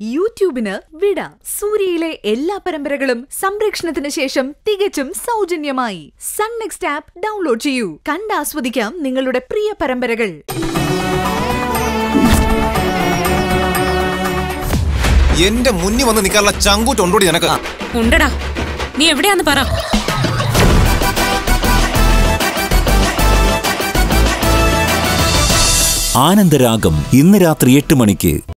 യൂട്യൂബിന് വിട. സൂര്യയിലെ എല്ലാ പരമ്പരകളും സംരക്ഷണത്തിന് ശേഷം തികച്ചും സൗജന്യമായി. സൺ നെക്സ്റ്റ് ആപ്പ് ഡൗൺലോഡ് ചെയ്യൂ. കണ്ടാസ്വദിക്കാം നിങ്ങളുടെ പ്രിയ പരമ്പരകൾ. എന്റെ മുന്നിൽ വന്ന് നിൽക്കാനുള്ള ചങ്കൂറ്റുണ്ടോടി നിനക്ക്? ഉണ്ടടാ. നീ എവിടെയാന്ന് പറ. ആനന്ദരാഗം ഇന്ന് രാത്രി എട്ട് മണിക്ക്